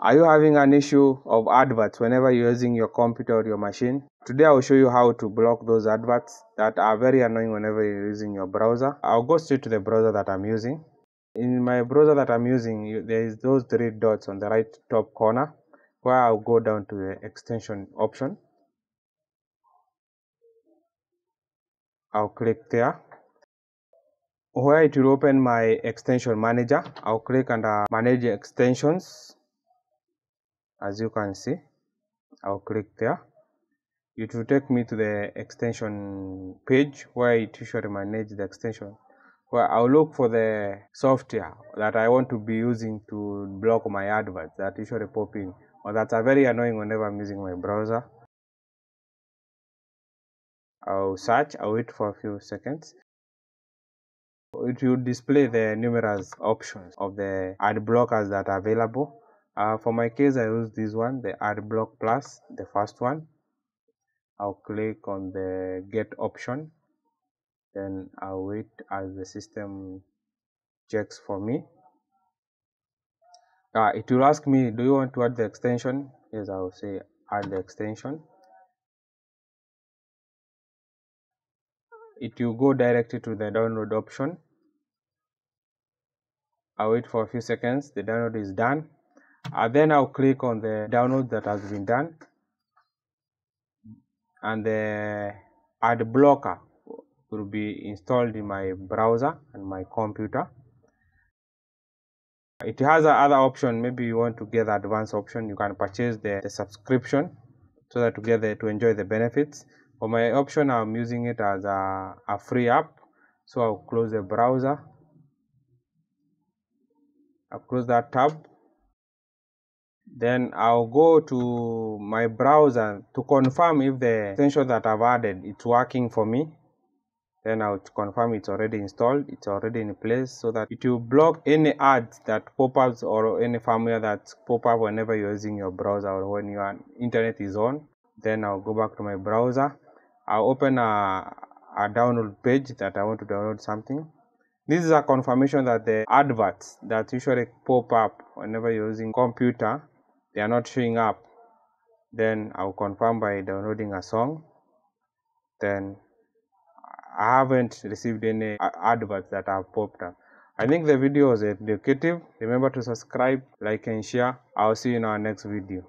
Are you having an issue of adverts whenever you're using your computer or your machine? Today I'll show you how to block those adverts that are very annoying whenever you're using your browser. I'll go straight to the browser that I'm using. In my browser that I'm using, there is those three dots on the right top corner where I'll go down to the extension option. I'll click there. Where it will open my extension manager, I'll click under manage extensions as you can see I'll click there it will take me to the extension page where it usually manages the extension where I'll look for the software that I want to be using to block my adverts that usually pop in or that are very annoying whenever I'm using my browser. I'll search, I'll wait for a few seconds. It will display the numerous options of the ad blockers that are available uh, for my case I use this one the Adblock Plus the first one. I'll click on the get option. Then I'll wait as the system checks for me. Uh, it will ask me do you want to add the extension? Yes I'll say add the extension. It will go directly to the download option. I'll wait for a few seconds. The download is done and then I'll click on the download that has been done. And the ad blocker will be installed in my browser and my computer. It has other option. Maybe you want to get the advanced option. You can purchase the, the subscription so that to get together to enjoy the benefits. For my option i'm using it as a, a free app. So i'll close the browser. I'll close that tab then I'll go to my browser to confirm if the extension that I've added it's working for me. Then I'll confirm it's already installed it's already in place so that it will block any ads that pop ups or any firmware that pop up whenever you're using your browser or when your internet is on. Then I'll go back to my browser. I'll open a, a download page that I want to download something. This is a confirmation that the adverts that usually pop up whenever you're using computer they are not showing up then I'll confirm by downloading a song. Then I haven't received any adverts that have popped up. I think the video was educative. Remember to subscribe like and share. I'll see you in our next video